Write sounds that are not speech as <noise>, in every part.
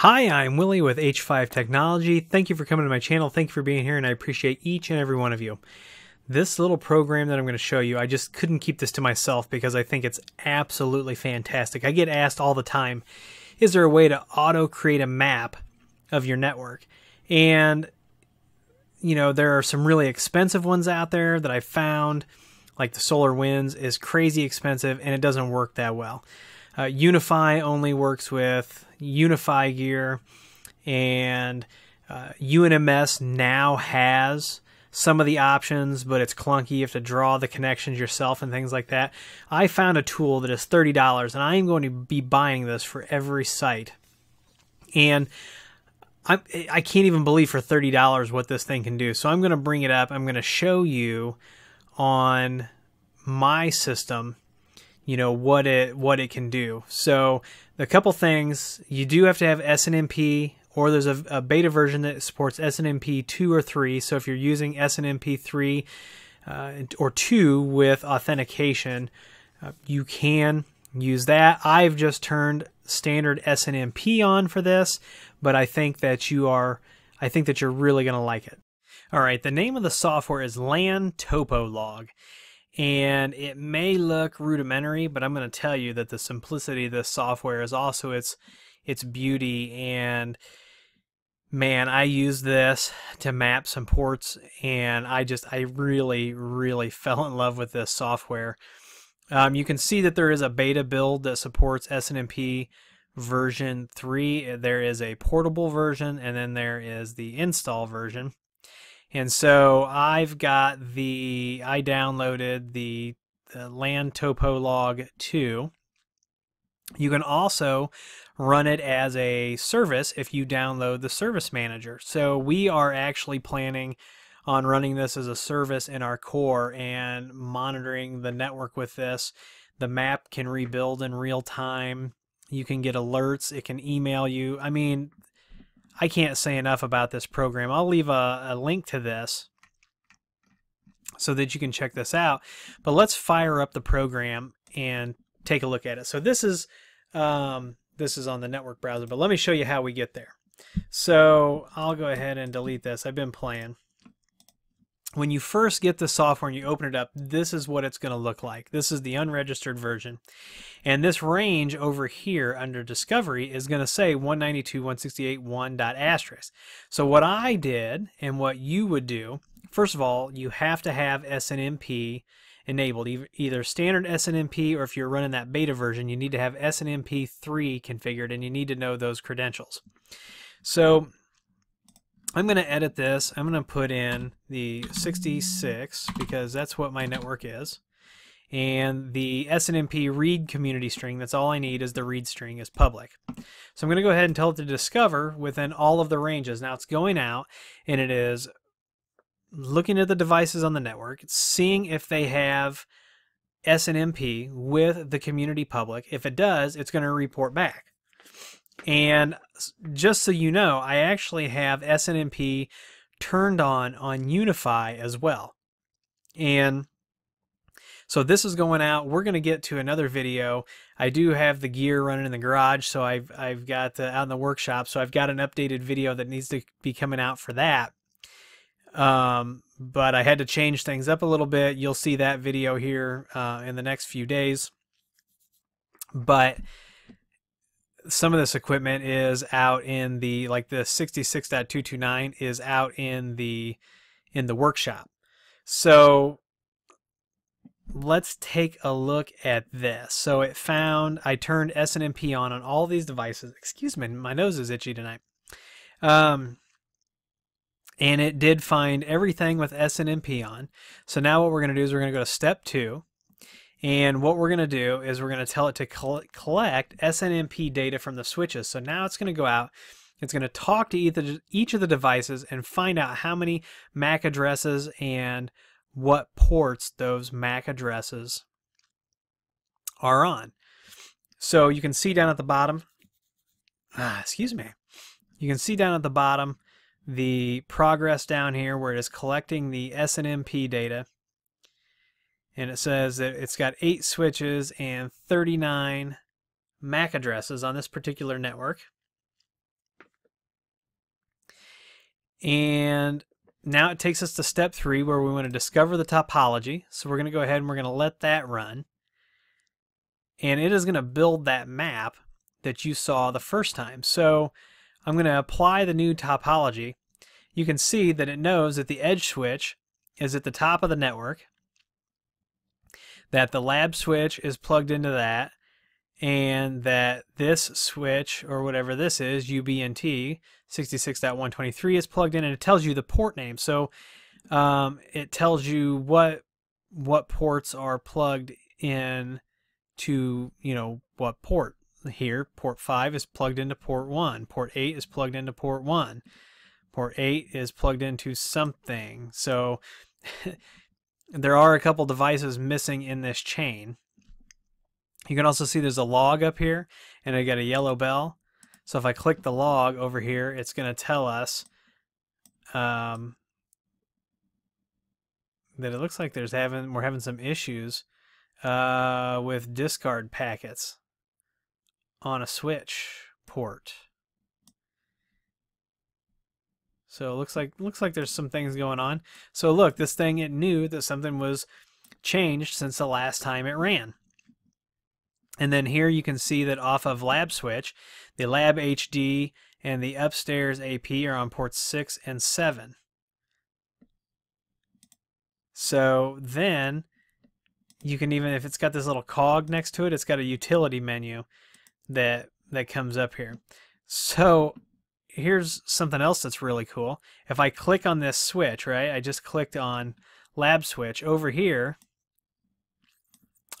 Hi, I'm Willie with H5 Technology. Thank you for coming to my channel. Thank you for being here, and I appreciate each and every one of you. This little program that I'm going to show you, I just couldn't keep this to myself because I think it's absolutely fantastic. I get asked all the time, is there a way to auto create a map of your network? And, you know, there are some really expensive ones out there that I found, like the SolarWinds is crazy expensive and it doesn't work that well. Uh, UniFi only works with UniFi gear, and uh, UNMS now has some of the options, but it's clunky. You have to draw the connections yourself and things like that. I found a tool that is $30, and I am going to be buying this for every site. And I, I can't even believe for $30 what this thing can do. So I'm going to bring it up. I'm going to show you on my system you know what it what it can do. So a couple things you do have to have SNMP or there's a, a beta version that supports SNMP two or three. So if you're using SNMP three uh, or two with authentication, uh, you can use that. I've just turned standard SNMP on for this, but I think that you are I think that you're really going to like it. All right, the name of the software is LanTopoLog and it may look rudimentary, but I'm going to tell you that the simplicity of this software is also its its beauty and man, I used this to map some ports and I just I really really <laughs> fell in love with this software. Um, you can see that there is a beta build that supports SNMP version 3. There is a portable version and then there is the install version. And so I've got the, I downloaded the, the Topo Log 2. You can also run it as a service if you download the service manager. So we are actually planning on running this as a service in our core and monitoring the network with this. The map can rebuild in real time. You can get alerts. It can email you. I mean, I can't say enough about this program. I'll leave a, a link to this so that you can check this out. But let's fire up the program and take a look at it. So this is um, this is on the network browser, but let me show you how we get there. So I'll go ahead and delete this. I've been playing when you first get the software and you open it up, this is what it's going to look like. This is the unregistered version. And this range over here under discovery is going to say 192.168.1.asterisk. So what I did and what you would do, first of all, you have to have SNMP enabled, either standard SNMP or if you're running that beta version, you need to have SNMP 3 configured and you need to know those credentials. So I'm going to edit this. I'm going to put in the 66 because that's what my network is. And the SNMP read community string, that's all I need is the read string is public. So I'm going to go ahead and tell it to discover within all of the ranges. Now it's going out and it is looking at the devices on the network, seeing if they have SNMP with the community public. If it does, it's going to report back. And just so you know, I actually have SNMP turned on on UniFi as well. And so this is going out. We're going to get to another video. I do have the gear running in the garage, so I've I've got the, out in the workshop. So I've got an updated video that needs to be coming out for that. Um, but I had to change things up a little bit. You'll see that video here uh, in the next few days. But some of this equipment is out in the like the 66.229 is out in the in the workshop. So let's take a look at this. So it found I turned SNMP on on all these devices. Excuse me, my nose is itchy tonight. Um, and it did find everything with SNMP on. So now what we're going to do is we're going to go to step two. And what we're going to do is we're going to tell it to collect SNMP data from the switches. So now it's going to go out, it's going to talk to each of the devices and find out how many MAC addresses and what ports those MAC addresses are on. So you can see down at the bottom, ah, excuse me, you can see down at the bottom the progress down here where it is collecting the SNMP data and it says that it's got eight switches and 39 MAC addresses on this particular network. And now it takes us to step three where we want to discover the topology. So we're going to go ahead and we're going to let that run. And it is going to build that map that you saw the first time. So I'm going to apply the new topology. You can see that it knows that the edge switch is at the top of the network, that the lab switch is plugged into that, and that this switch, or whatever this is, UBNT 66.123 is plugged in, and it tells you the port name. So um, it tells you what what ports are plugged in to, you know, what port. Here, port 5 is plugged into port 1. Port 8 is plugged into port 1. Port 8 is plugged into something. So <laughs> there are a couple devices missing in this chain. You can also see there's a log up here and I got a yellow bell. So if I click the log over here, it's going to tell us um, that it looks like there's having we're having some issues uh, with discard packets on a switch port. So it looks like looks like there's some things going on. So look, this thing it knew that something was changed since the last time it ran. And then here you can see that off of lab switch, the lab HD and the upstairs AP are on ports 6 and 7. So then you can even, if it's got this little cog next to it, it's got a utility menu that that comes up here. So here's something else that's really cool. If I click on this switch, right, I just clicked on lab switch over here,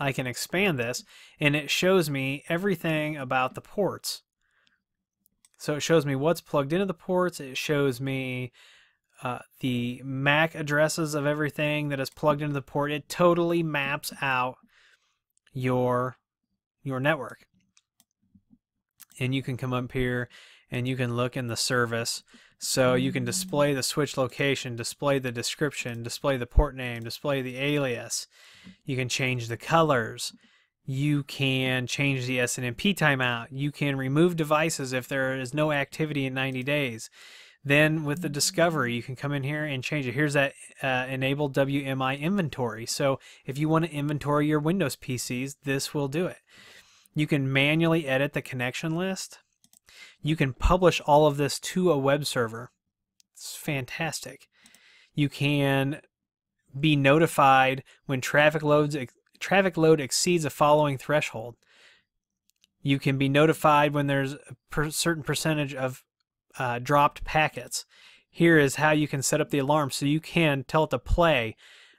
I can expand this and it shows me everything about the ports. So it shows me what's plugged into the ports. It shows me uh, the MAC addresses of everything that is plugged into the port. It totally maps out your your network. And you can come up here and you can look in the service. So you can display the switch location, display the description, display the port name, display the alias. You can change the colors. You can change the SNMP timeout. You can remove devices if there is no activity in 90 days. Then with the discovery, you can come in here and change it. Here's that uh, enable WMI inventory. So if you want to inventory your Windows PCs, this will do it. You can manually edit the connection list. You can publish all of this to a web server. It's fantastic. You can be notified when traffic loads traffic load exceeds a following threshold. You can be notified when there's a per certain percentage of uh, dropped packets. Here is how you can set up the alarm so you can tell it to play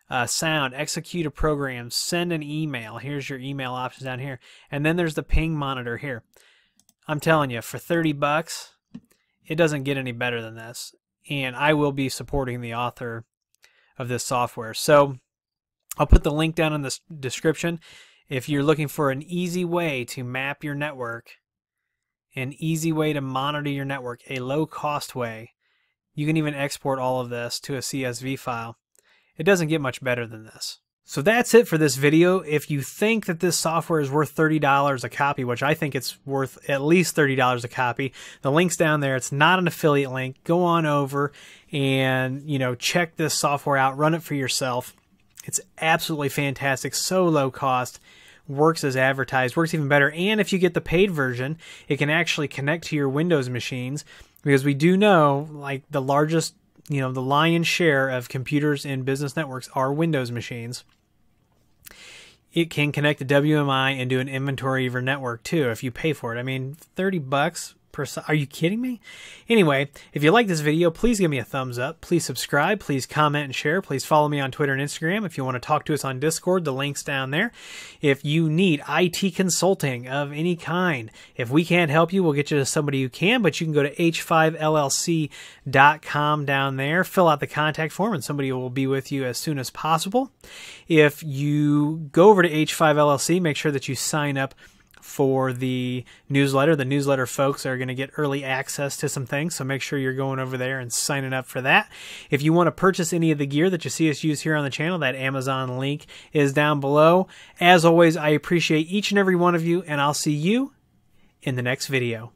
uh, sound, execute a program, send an email. Here's your email options down here. And then there's the ping monitor here. I'm telling you, for 30 bucks, it doesn't get any better than this. And I will be supporting the author of this software. So I'll put the link down in the description. If you're looking for an easy way to map your network, an easy way to monitor your network, a low cost way, you can even export all of this to a CSV file. It doesn't get much better than this. So that's it for this video. If you think that this software is worth $30 a copy, which I think it's worth at least $30 a copy, the link's down there. It's not an affiliate link. Go on over and, you know, check this software out, run it for yourself. It's absolutely fantastic, so low cost, works as advertised, works even better. And if you get the paid version, it can actually connect to your Windows machines because we do know like the largest, you know, the lion's share of computers in business networks are Windows machines it can connect to WMI and do an inventory of your network too if you pay for it. I mean, 30 bucks are you kidding me? Anyway, if you like this video, please give me a thumbs up. Please subscribe, please comment and share. Please follow me on Twitter and Instagram. If you want to talk to us on Discord, the link's down there. If you need IT consulting of any kind, if we can't help you, we'll get you to somebody who can, but you can go to h5llc.com down there, fill out the contact form and somebody will be with you as soon as possible. If you go over to H5LLC, make sure that you sign up for the newsletter. The newsletter folks are going to get early access to some things, so make sure you're going over there and signing up for that. If you want to purchase any of the gear that you see us use here on the channel, that Amazon link is down below. As always, I appreciate each and every one of you, and I'll see you in the next video.